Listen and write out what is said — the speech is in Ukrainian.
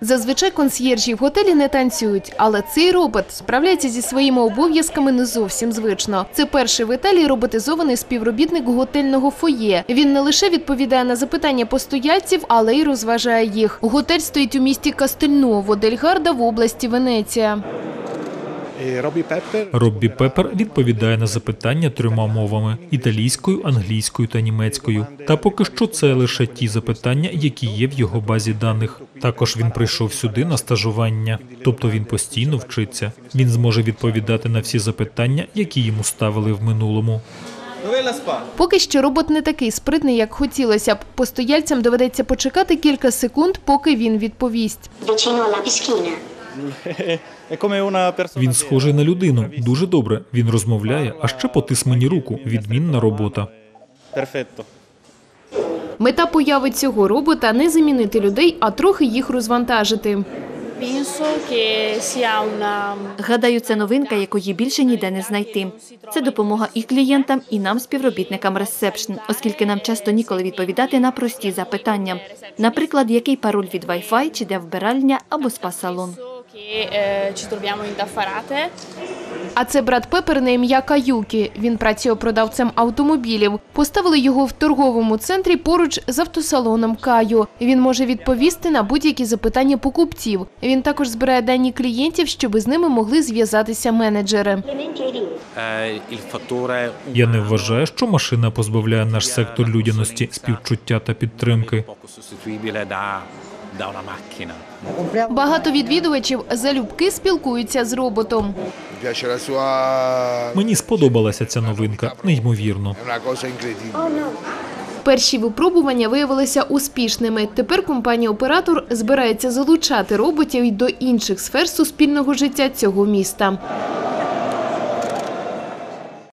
Зазвичай консьєржі в готелі не танцюють, але цей робот справляється зі своїми обов'язками не зовсім звично. Це перший в Італії роботизований співробітник готельного фоє. Він не лише відповідає на запитання постояльців, але й розважає їх. Готель стоїть у місті Кастельново, Дельгарда в області Венеція. Robbie Роббі Пеппер відповідає на запитання трьома мовами: італійською, англійською та німецькою. Та поки що це лише ті запитання, які є в його базі даних. Також він прийшов сюди на стажування, тобто він постійно вчиться. Він зможе відповідати на всі запитання, які йому ставили в минулому. Поки що робот не такий спритний, як хотілося б. Постояльцям доведеться почекати кілька секунд, поки він відповість. Він схожий на людину. Дуже добре. Він розмовляє, а ще потис мені руку. Відмінна робота. perfetto Мета появи цього робота не замінити людей, а трохи їх розвантажити. Гадаю, це новинка, якої більше ніде не знайти. Це допомога і клієнтам, і нам, співробітникам ресепшн, оскільки нам часто ніколи відповідати на прості запитання. Наприклад, який пароль від Wi-Fi, чи де вбиральня або спа-салон. Che ci troviamo in Taffarate. А це брат Pepper на ім'я Каюкі. Він працює продавцем автомобілів. Поставили його в торговому центрі поруч з автосалоном Каю. Він може відповісти на будь-які запитання покупців. Він також збирає дані клієнтів, щоб з ними могли зв'язатися менеджери. Fattore Я не вважаю, що машина позбавляє наш сектор людяності, співчуття та підтримки. Da, una macchina. Багато відвідувачів залюбки спілкуються з роботом. Мені сподобалася ця новинка, неймовірно. Cosa. Перші випробування виявилися успішними. Тепер компанія-оператор збирається залучати роботів й до інших сфер суспільного життя цього міста.